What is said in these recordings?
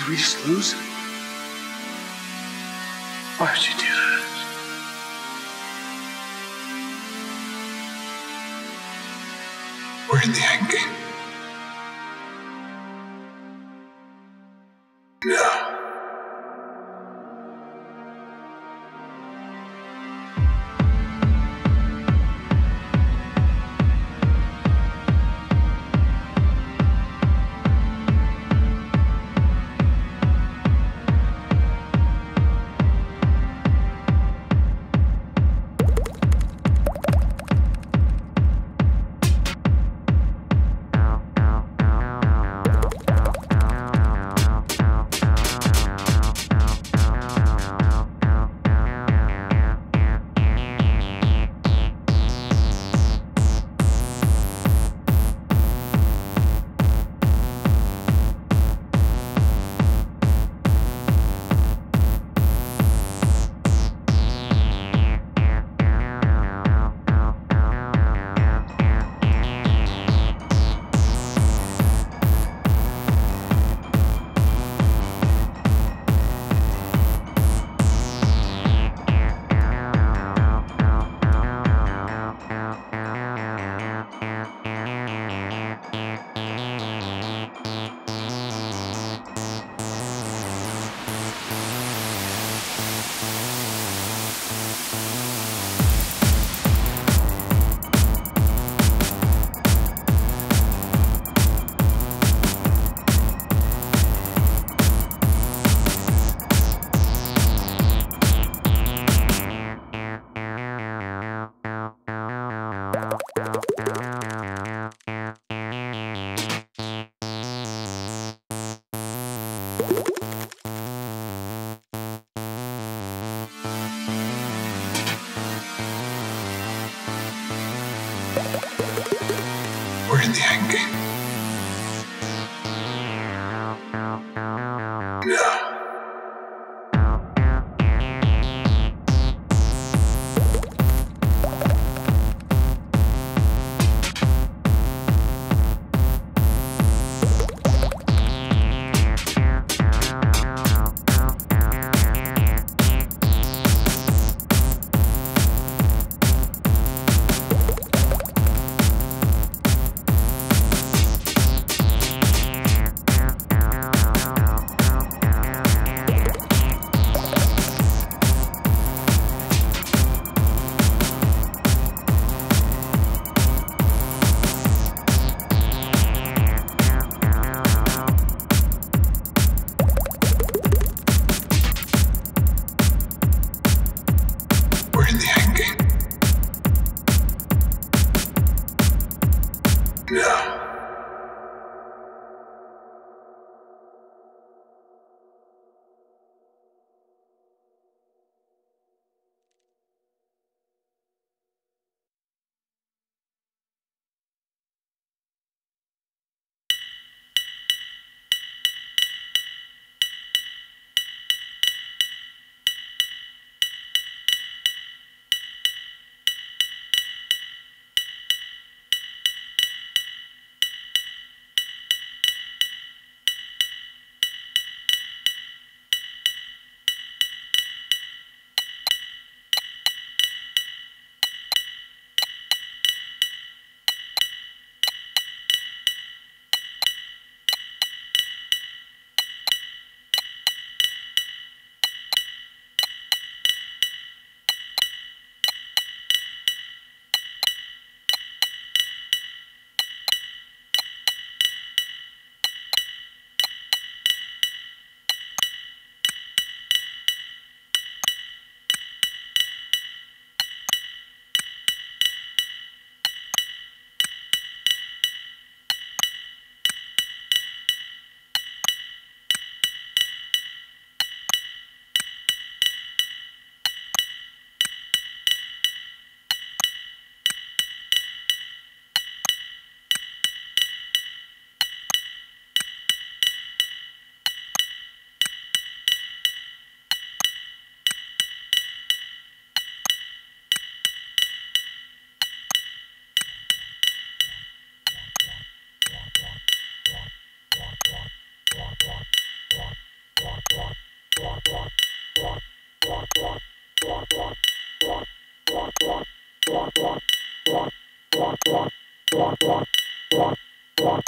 Did we just lose? Why would you do that? We're in the end game.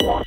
What?